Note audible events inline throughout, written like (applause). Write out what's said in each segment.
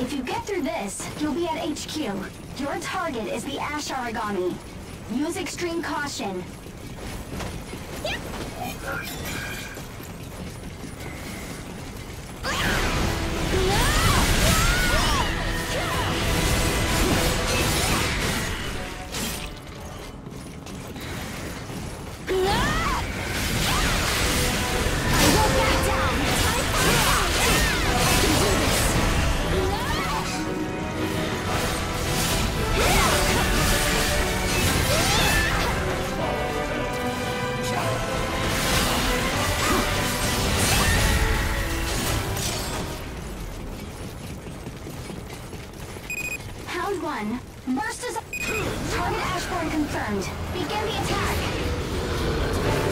If you get through this, you'll be at HQ. Your target is the Ash Aragami. Use extreme caution. confirmed. Begin the attack!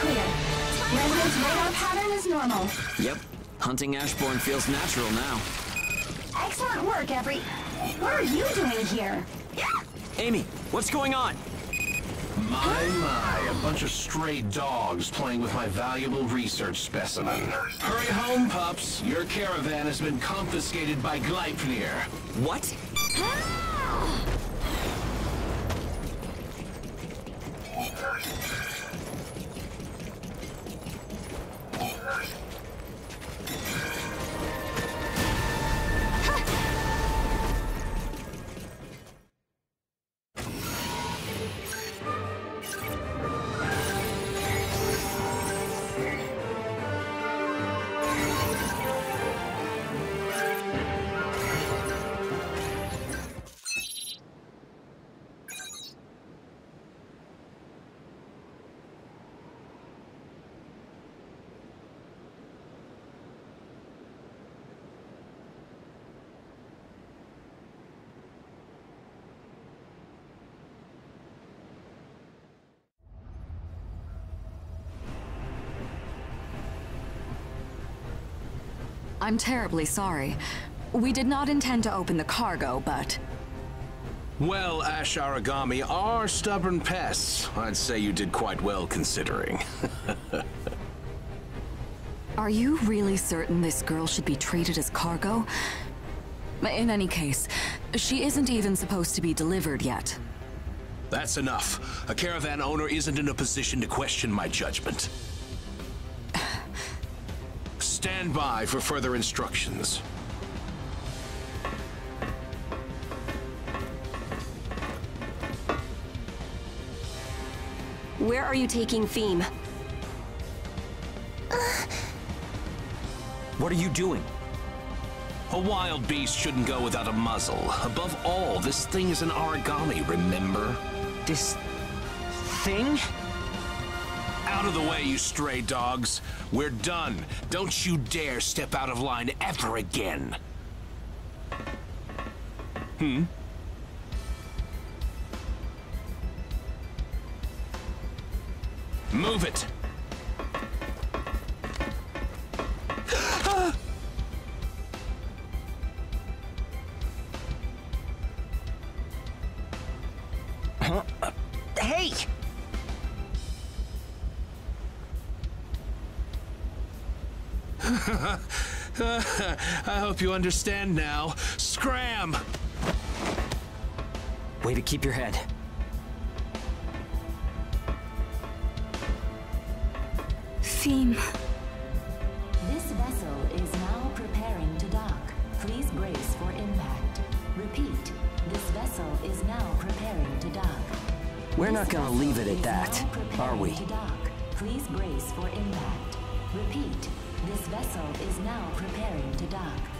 clear. Resident's radar pattern is normal. Yep. Hunting Ashborn feels natural now. Excellent work, Every... What are you doing here? Amy, what's going on? My, my, a bunch of stray dogs playing with my valuable research specimen. Hurry home, pups. Your caravan has been confiscated by Gleipnir. What? Ah! I'm terribly sorry. We did not intend to open the cargo, but Well, Ash Aragami are stubborn pests. I'd say you did quite well considering. (laughs) are you really certain this girl should be treated as cargo? In any case, she isn't even supposed to be delivered yet. That's enough. A caravan owner isn't in a position to question my judgment. Stand by for further instructions. Where are you taking Phim? What are you doing? A wild beast shouldn't go without a muzzle. Above all, this thing is an Aragami, remember? This... thing? Out of the way, you stray dogs. We're done. Don't you dare step out of line ever again. Hmm? Move it! (laughs) I hope you understand now. Scram! Way to keep your head. Phim. This vessel is now preparing to dock. Please brace for impact. Repeat, this vessel is now preparing to dock. We're This not gonna leave it at that, are we? To dock. Please brace for impact. Repeat, this vessel is now preparing to dock.